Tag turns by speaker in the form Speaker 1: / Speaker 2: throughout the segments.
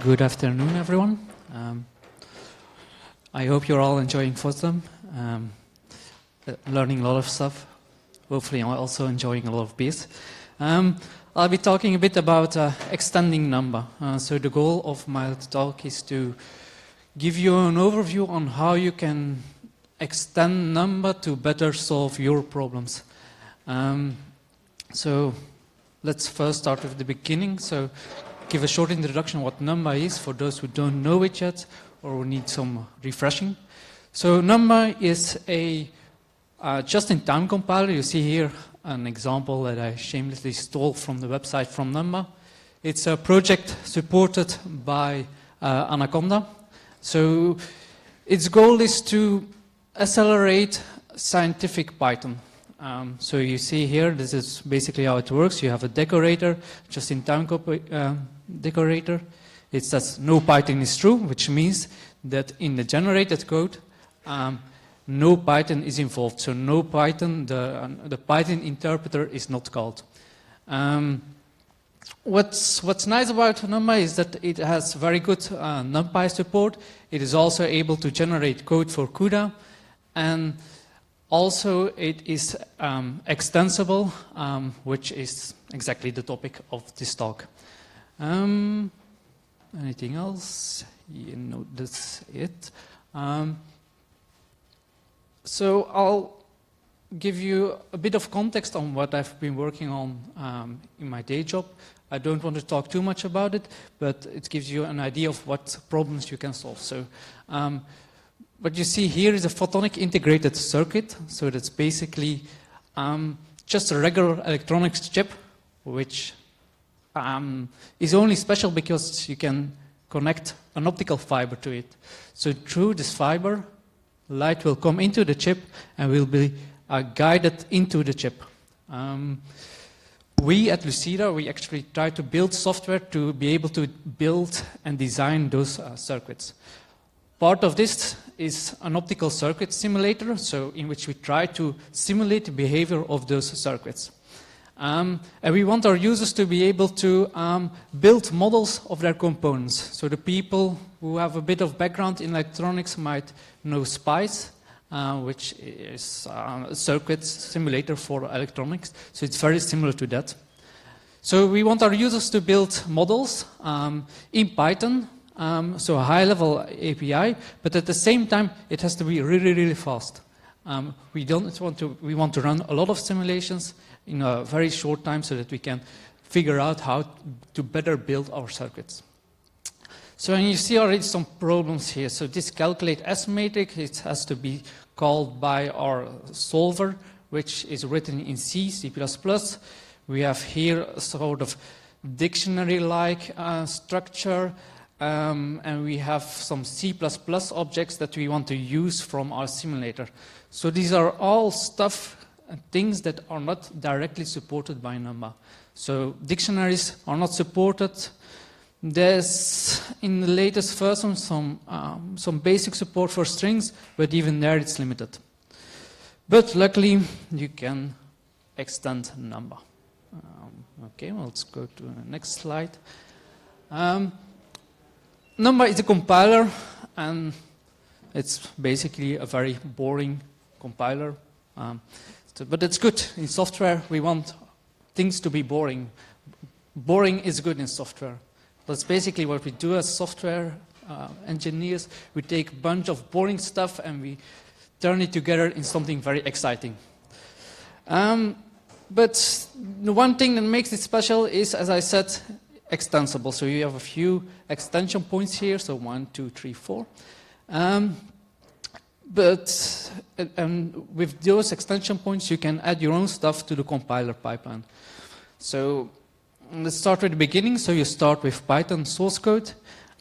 Speaker 1: Good afternoon, everyone. Um, I hope you're all enjoying FOSDEM, um, uh, learning a lot of stuff. Hopefully, I'm also enjoying a lot of beers. Um, I'll be talking a bit about uh, extending Numba. Uh, so the goal of my talk is to give you an overview on how you can extend Numba to better solve your problems. Um, so let's first start with the beginning. So give a short introduction what NUMBA is for those who don't know it yet or who need some refreshing. So NUMBA is a uh, just-in-time compiler. You see here an example that I shamelessly stole from the website from NUMBA. It's a project supported by uh, Anaconda. So its goal is to accelerate scientific Python. Um, so you see here, this is basically how it works. You have a decorator, just-in-time uh, decorator. It says no Python is true, which means that in the generated code, um, no Python is involved. So no Python, the, the Python interpreter is not called. Um, what's, what's nice about Numba is that it has very good uh, NumPy support. It is also able to generate code for CUDA. And also, it is um, extensible, um, which is exactly the topic of this talk. Um, anything else? You know, that's it. Um, so I'll give you a bit of context on what I've been working on um, in my day job. I don't want to talk too much about it, but it gives you an idea of what problems you can solve. So um, what you see here is a photonic integrated circuit. So that's basically um, just a regular electronics chip, which um, is only special because you can connect an optical fiber to it. So through this fiber, light will come into the chip and will be uh, guided into the chip. Um, we at Luceda, we actually try to build software to be able to build and design those uh, circuits. Part of this is an optical circuit simulator, so in which we try to simulate the behavior of those circuits. Um, and we want our users to be able to um, build models of their components. So the people who have a bit of background in electronics might know SPICE, uh, which is uh, a circuit simulator for electronics. So it's very similar to that. So we want our users to build models um, in Python um, so a high-level API, but at the same time, it has to be really, really fast. Um, we don't want to. We want to run a lot of simulations in a very short time, so that we can figure out how to better build our circuits. So and you see already some problems here. So this calculate S matrix, it has to be called by our solver, which is written in C, C++. We have here a sort of dictionary-like uh, structure um, and we have some C++ objects that we want to use from our simulator. So these are all stuff things that are not directly supported by Numba. So dictionaries are not supported. There's, in the latest version, some, um, some basic support for strings, but even there it's limited. But luckily, you can extend Numba. Um, okay, well, let's go to the next slide. Um, Numba is a compiler, and it's basically a very boring compiler. Um, but it's good. In software, we want things to be boring. Boring is good in software. That's basically what we do as software uh, engineers. We take a bunch of boring stuff and we turn it together in something very exciting. Um, but the one thing that makes it special is, as I said, extensible. So you have a few extension points here, so one, two, three, four. Um, but and with those extension points, you can add your own stuff to the compiler pipeline. So let's start with the beginning. So you start with Python source code.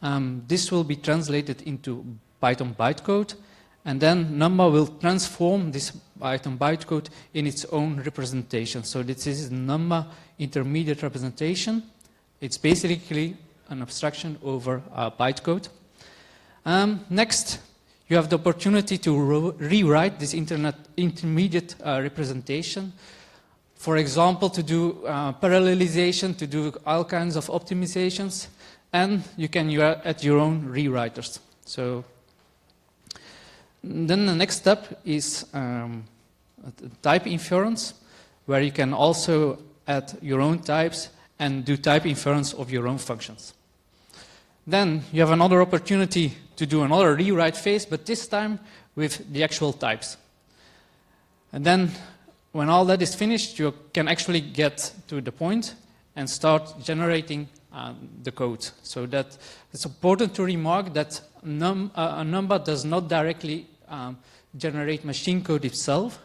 Speaker 1: Um, this will be translated into Python bytecode. And then Numba will transform this Python bytecode in its own representation. So this is Numba intermediate representation. It's basically an abstraction over uh, bytecode. Um, next, you have the opportunity to rewrite this internet intermediate uh, representation. For example, to do uh, parallelization, to do all kinds of optimizations. and you can add your own rewriters. So then the next step is um, type inference, where you can also add your own types and do type inference of your own functions. Then you have another opportunity to do another rewrite phase, but this time with the actual types. And then when all that is finished, you can actually get to the point and start generating um, the code. So that it's important to remark that num, uh, a Numba does not directly um, generate machine code itself,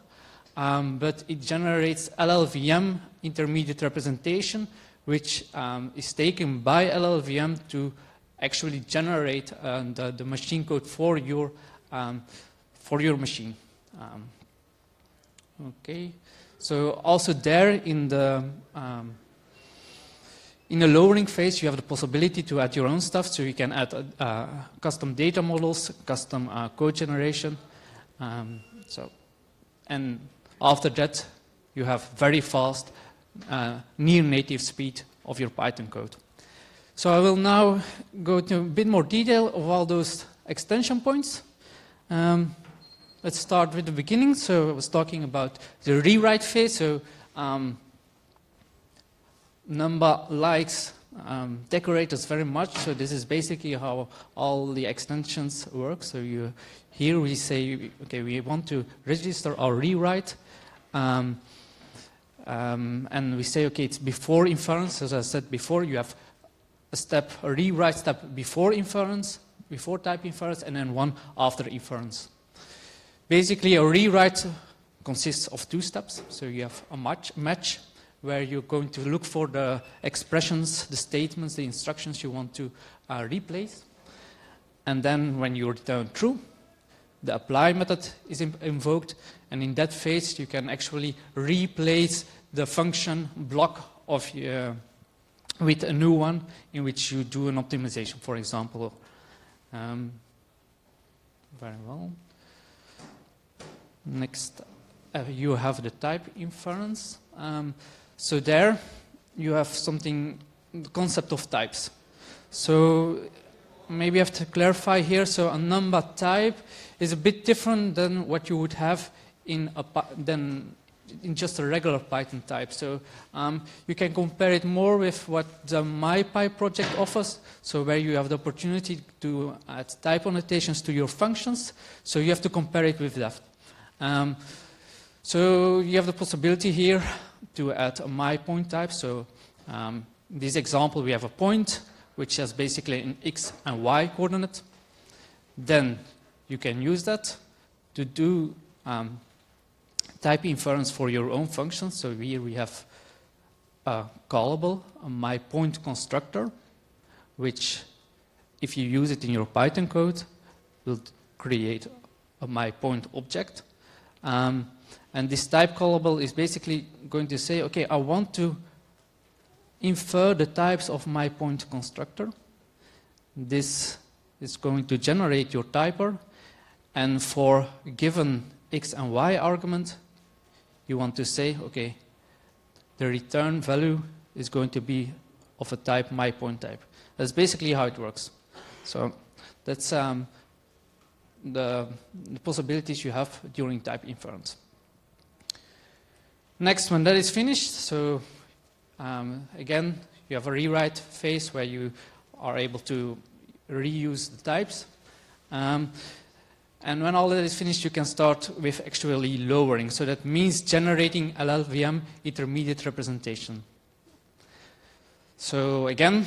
Speaker 1: um, but it generates LLVM intermediate representation, which um, is taken by LLVM to actually generate uh, the, the, machine code for your, um, for your machine. Um, okay, so also there in the um, in the lowering phase, you have the possibility to add your own stuff, so you can add uh, custom data models, custom uh, code generation. Um, so, and after that, you have very fast, uh, near native speed of your Python code. So I will now go to a bit more detail of all those extension points. Um, let's start with the beginning. So I was talking about the rewrite phase. So um, likes um, decorators very much, so this is basically how all the extensions work. So you, here we say, okay, we want to register our rewrite, um, um, and we say, okay, it's before inference. As I said before, you have a step, a rewrite step before inference, before type inference, and then one after inference. Basically, a rewrite consists of two steps. So you have a match, match where you're going to look for the expressions, the statements, the instructions you want to uh, replace. And then when you return true, the apply method is invoked, and in that phase you can actually replace the function block of uh, with a new one in which you do an optimization, for example. Um, very well. Next, uh, you have the type inference. Um, so there you have something, the concept of types. So maybe I have to clarify here. So a Numba type is a bit different than what you would have in a than in just a regular Python type. So um, you can compare it more with what the MyPy project offers, so where you have the opportunity to add type annotations to your functions. So you have to compare it with that. Um, so you have the possibility here to add a my point type. So um, this example, we have a point which has basically an x and y coordinate. Then you can use that to do um, type inference for your own functions. So here we have a callable, a my point constructor, which if you use it in your Python code, will create a my point object. Um, and this type callable is basically going to say, okay, I want to infer the types of my point constructor. This is going to generate your typer. And for given x and y argument, you want to say, okay, the return value is going to be of a type my point type. That's basically how it works. So that's um, the, the possibilities you have during type inference. Next, when that is finished, so um, again, you have a rewrite phase where you are able to reuse the types. Um, and when all that is finished, you can start with actually lowering. So that means generating LLVM intermediate representation. So again,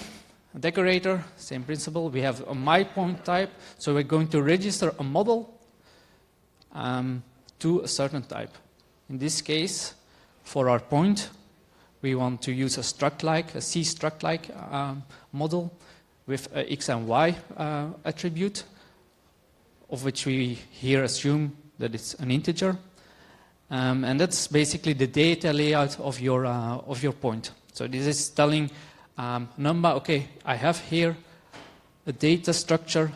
Speaker 1: decorator, same principle. We have a my point type. So we're going to register a model um, to a certain type. In this case, for our point, we want to use a struct-like, a C struct-like um, model with a x and y uh, attribute, of which we here assume that it's an integer. Um, and that's basically the data layout of your, uh, of your point. So this is telling um, Numba, okay, I have here a data structure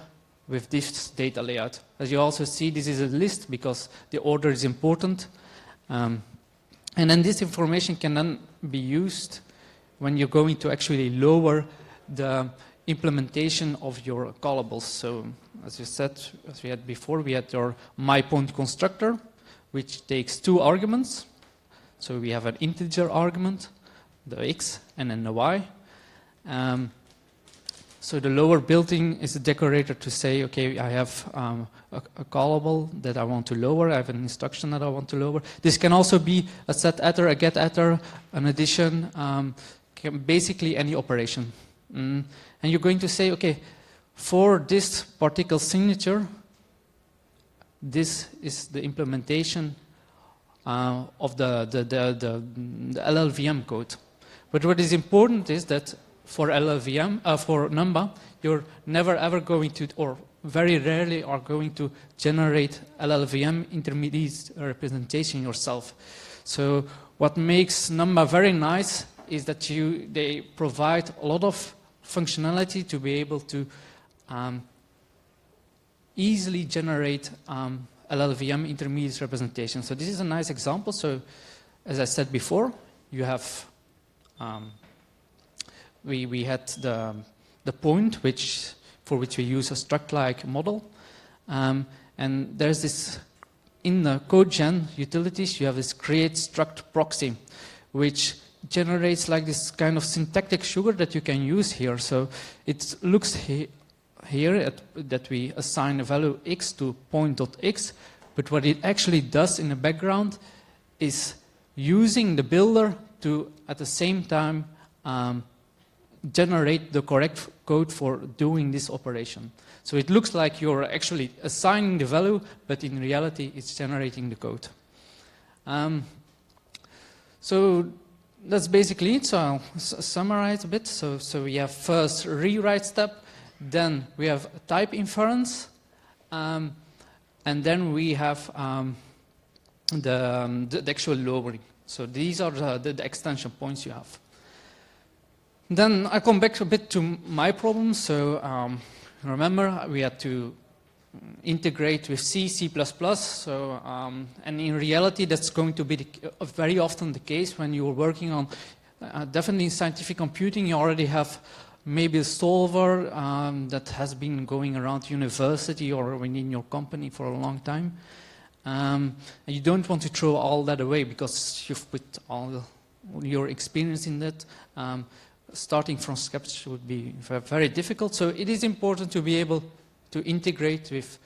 Speaker 1: with this data layout. As you also see, this is a list because the order is important. Um, and then this information can then be used when you're going to actually lower the implementation of your callables. So as you said, as we had before, we had our myPoint constructor, which takes two arguments. So we have an integer argument, the x, and then the y. Um, so the lower_builtin is a decorator to say, okay, I have um, a, a, callable that I want to lower, I have an instruction that I want to lower. This can also be a set attr, a get attr, an addition, um, basically any operation. Mm. And you're going to say, okay, for this particle signature, this is the implementation uh, of the, the, the, the, LLVM code. But what is important is that for LLVM, uh, for Numba, you're never ever going to, or very rarely are going to generate LLVM intermediate representation yourself. So what makes Numba very nice is that you, they provide a lot of functionality to be able to um, easily generate um, LLVM intermediate representation. So this is a nice example. So as I said before, you have um, we, we had the, the point which, for which we use a struct-like model. Um, and there's this, in the CodeGen utilities, you have this create struct proxy, which generates like this kind of syntactic sugar that you can use here. So it looks he here at, that we assign a value x to point.x, but what it actually does in the background is using the builder to, at the same time, um, generate the correct code for doing this operation. So it looks like you're actually assigning the value, but in reality, it's generating the code. Um, so that's basically it. So I'll summarize a bit. So, so we have first rewrite step, then we have type inference, um, and then we have um, the, um, the, the, actual lowering. So these are the, the extension points you have. Then I come back a bit to my problem. So um, remember, we had to integrate with C, C++. So, um, and in reality, that's going to be the, uh, very often the case when you're working on, uh, definitely in scientific computing, you already have maybe a solver um, that has been going around university or within your company for a long time. Um, and you don't want to throw all that away because you've put all your experience in that. Um, starting from scratch would be very difficult. So it is important to be able to integrate with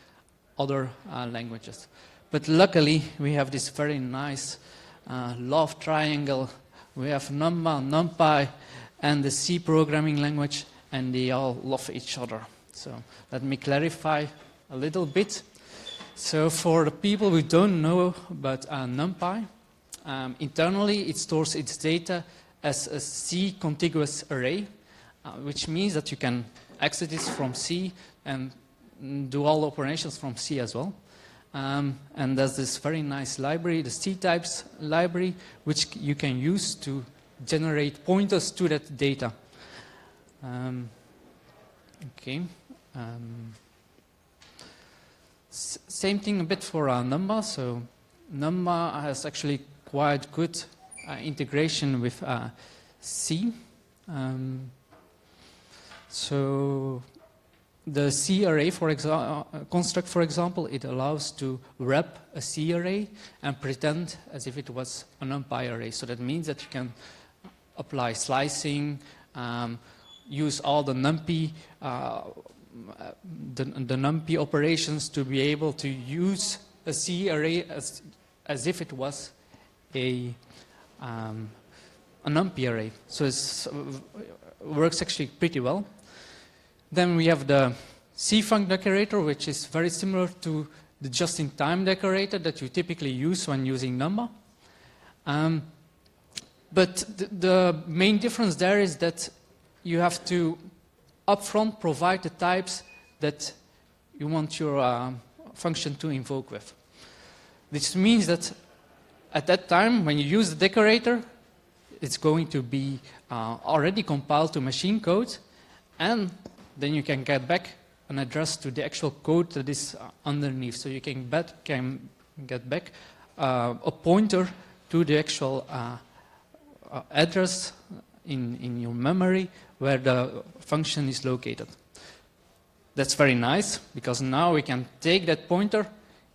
Speaker 1: other uh, languages. But luckily, we have this very nice uh, love triangle. We have Numba, NumPy, and the C programming language, and they all love each other. So let me clarify a little bit. So for the people who don't know about uh, NumPy, um, internally it stores its data as a C contiguous array, uh, which means that you can access this from C and do all operations from C as well. Um, and there's this very nice library, the C-types library, which you can use to generate pointers to that data. Um, okay. Um, same thing a bit for our Numba. So Numba has actually quite good uh, integration with uh, C. Um, so the C array, for uh, construct, for example, it allows to wrap a C array and pretend as if it was a NumPy array. So that means that you can apply slicing, um, use all the NumPy, uh, the, the NumPy operations to be able to use a C array as, as if it was a um, a NumPy array. So it uh, works actually pretty well. Then we have the cfunc decorator, which is very similar to the just-in-time decorator that you typically use when using Numba. Um, but the, the, main difference there is that you have to upfront provide the types that you want your uh, function to invoke with. This means that at that time, when you use the decorator, it's going to be uh, already compiled to machine code, and then you can get back an address to the actual code that is uh, underneath. So you can, bet, can get back uh, a pointer to the actual uh, uh, address in, in your memory where the function is located. That's very nice because now we can take that pointer,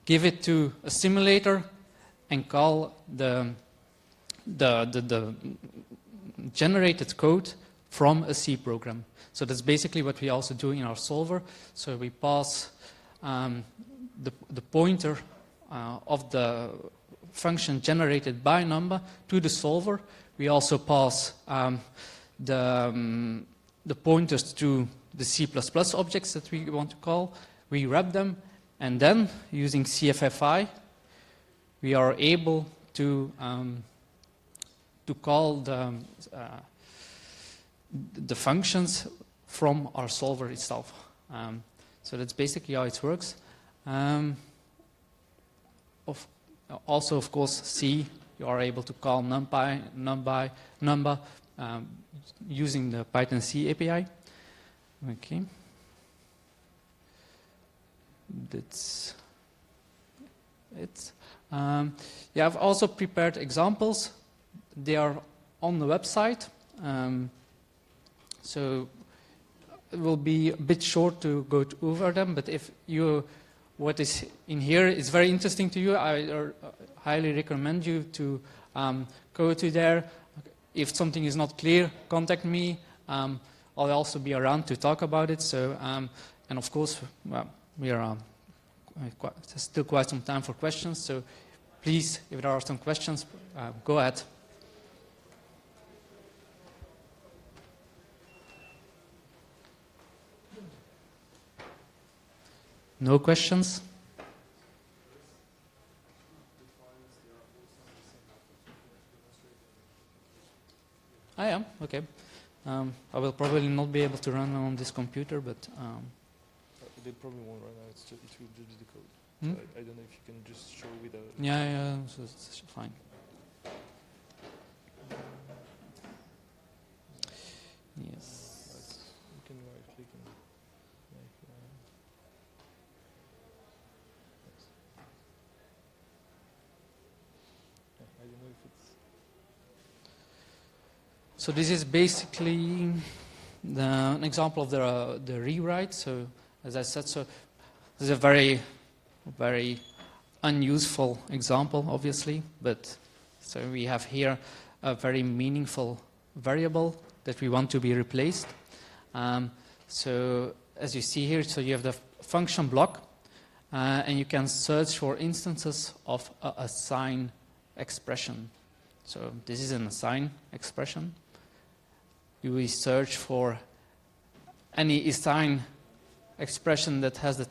Speaker 1: give it to a simulator, and call the, the, the, the generated code from a C program. So that's basically what we also do in our solver. So we pass um, the, the pointer uh, of the function generated by Numba to the solver. We also pass um, the, um, the pointers to the C++ objects that we want to call. We wrap them, and then using CFFI, we are able to um, to call the uh, the functions from our solver itself. Um, so that's basically how it works. Um, of, also, of course, C, you are able to call numpy, numpy, Numba um, using the Python C API. Okay. That's it. Um, yeah, I've also prepared examples. They are on the website. Um, so will be a bit short to go to over them, but if you, what is in here is very interesting to you, I uh, highly recommend you to um, go to there. If something is not clear, contact me. Um, I'll also be around to talk about it. So, um, and of course, well, we are um, quite, still quite some time for questions. So, please, if there are some questions, uh, go ahead. No questions? I am, okay. Um, I will probably not be able to run on this computer, but... Um,
Speaker 2: they probably won't run now, it's just, it will just the code.
Speaker 1: hmm?
Speaker 2: So I, I don't know if you can just show without...
Speaker 1: Yeah, yeah, so it's fine. Yes.
Speaker 2: You can right click and make... Uh, yes. Yeah, I don't know if it's...
Speaker 1: So this is basically the, an example of the, uh, the rewrite. So as I said, so this is a very, very unuseful example, obviously, but so we have here a very meaningful variable that we want to be replaced. Um, so as you see here, so you have the function block, uh, and you can search for instances of a assign expression. So this is an assign expression. You will search for any assign expression that has the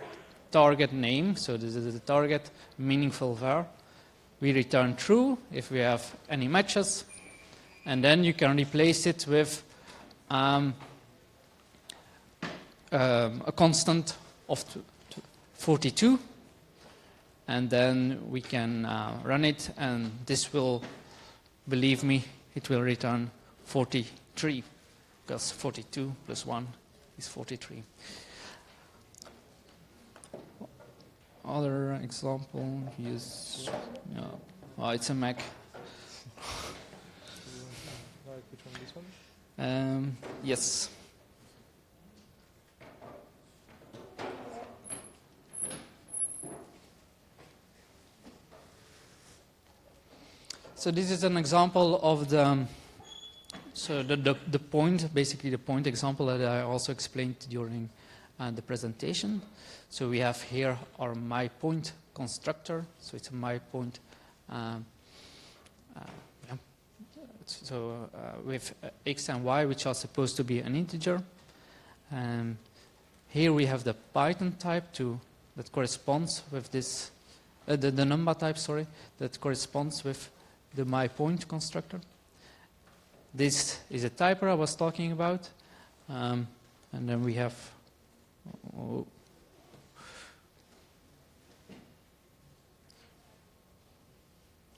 Speaker 1: target name. So this is the target meaningful var. We return true if we have any matches. And then you can replace it with um, um, a constant of 42. And then we can uh, run it, and this will, believe me, it will return 43 because 42 plus 1 is 43. Other example is, oh, it's a Mac. Um, yes. So this is an example of the, so the, the, the point, basically the point example that I also explained during uh, the presentation. So we have here our my point constructor. So it's a my point. Um, uh. So uh, with uh, x and y, which are supposed to be an integer. Um, here we have the Python type to that corresponds with this, uh, the, the Numba type, sorry, that corresponds with the my point constructor. This is a typer I was talking about. Um, and then we have oh,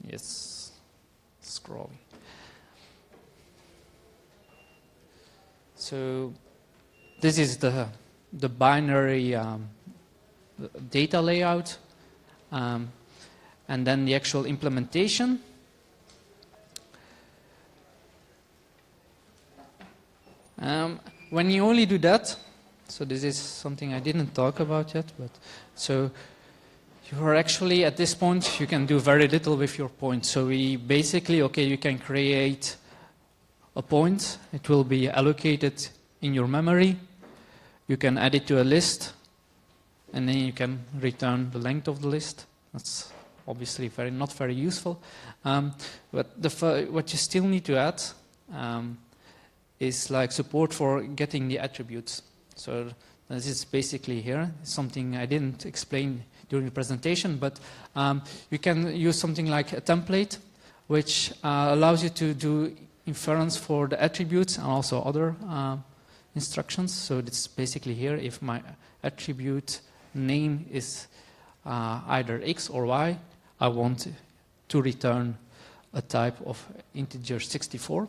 Speaker 1: Yes, scrolling. So this is the the binary um, data layout, um, and then the actual implementation. Um, when you only do that, so this is something I didn't talk about yet, but so you are actually at this point you can do very little with your point. So we basically okay you can create a point. It will be allocated in your memory. You can add it to a list, and then you can return the length of the list. That's obviously very not very useful. Um, but the, what you still need to add um, is like support for getting the attributes. So this is basically here something I didn't explain during the presentation, but um, you can use something like a template, which uh, allows you to do inference for the attributes and also other uh, instructions. So it's basically here if my attribute name is uh, either x or y, I want to return a type of integer 64.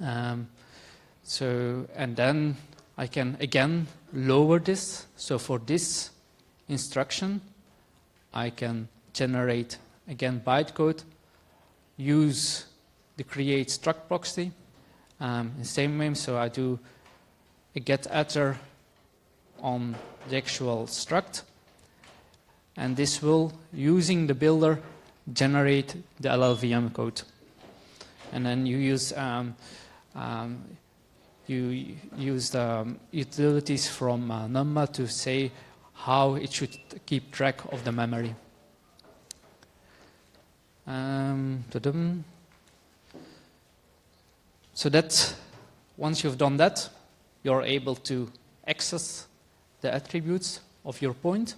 Speaker 1: Um, so, and then I can again lower this. So for this instruction, I can generate again bytecode, use the create struct proxy, um, the same way. So I do a get attr on the actual struct, and this will, using the builder, generate the LLVM code. And then you use um, um, you use the um, utilities from uh, to say how it should keep track of the memory. Um, so that once you've done that, you're able to access the attributes of your point.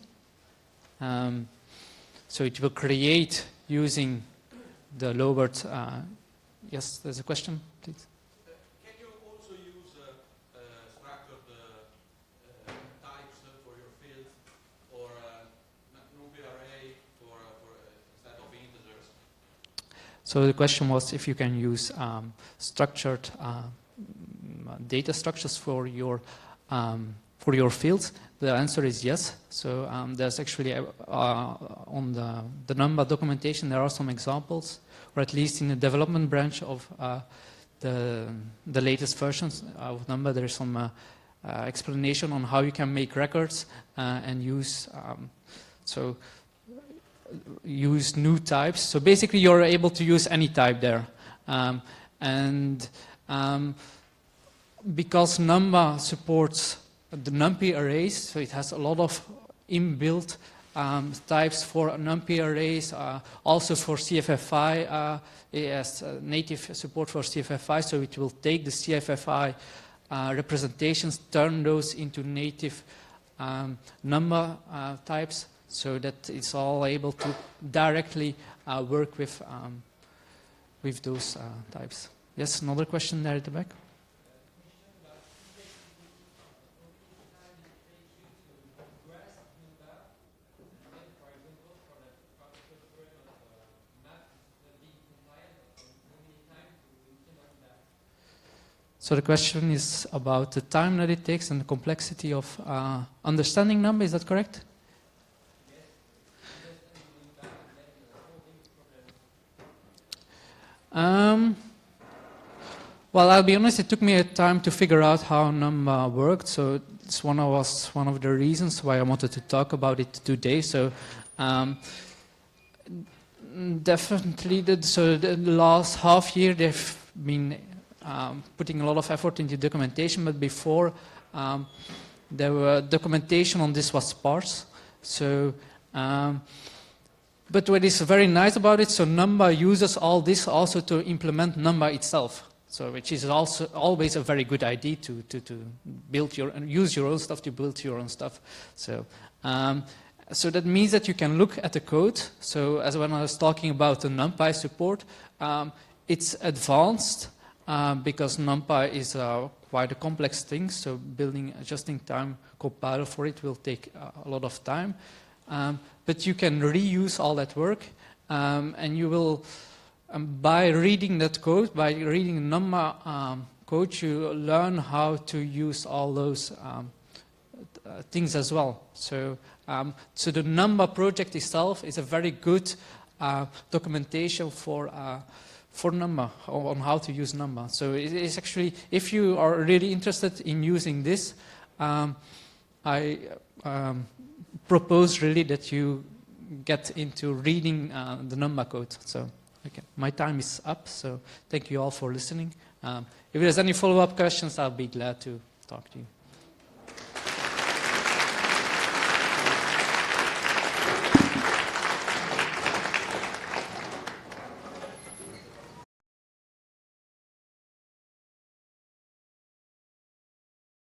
Speaker 1: Um, so it will create using the lowered. Uh, yes, there's a question, please.
Speaker 3: can you also use a, a structured uh, types for your field or a NumPy array for, for instead of integers?
Speaker 1: So the question was if you can use um, structured uh, data structures for your um, for your fields. The answer is yes. So um, there's actually uh, on the the Numba documentation there are some examples, or at least in the development branch of uh, the the latest versions of Numba there's some uh, uh, explanation on how you can make records uh, and use um, so use new types. So basically, you're able to use any type there. Um, and um, because Numba supports the NumPy arrays, so it has a lot of inbuilt um, types for NumPy arrays, uh, also for CFFI. Uh, it has uh, native support for CFFI, so it will take the CFFI uh, representations, turn those into native um, Numba uh, types, so that it's all able to directly uh, work with, um, with those uh, types. Yes, another question there at the back. So the question is about the time that it takes and the complexity of uh, understanding Numba, Is that correct? Um, well, I'll be honest. It took me a time to figure out how Numba worked. So it's one of was one of the reasons why I wanted to talk about it today. So. Um, definitely, the, so the last half year they've been um, putting a lot of effort into documentation, but before um, there were documentation on this was sparse. So, um, but what is very nice about it, so Numba uses all this also to implement Numba itself. So, which is also always a very good idea to, to, to build your and use your own stuff to build your own stuff. So, um, so that means that you can look at the code. So, as when I was talking about the NumPy support, um, it's advanced uh, because NumPy is uh, quite a complex thing, so building a just-in-time compiler for it will take uh, a lot of time. Um, but you can reuse all that work, um, and you will, um, by reading that code, by reading Numba um, code, you learn how to use all those um, uh, things as well. So, um, so the Numba project itself is a very good uh, documentation for for Numba, on how to use Numba. So it is actually, if you are really interested in using this, um, I um, propose really that you get into reading uh, the Numba code. So, okay, my time is up. So, thank you all for listening. Um, if there's any follow-up questions, I'll be glad to talk to you.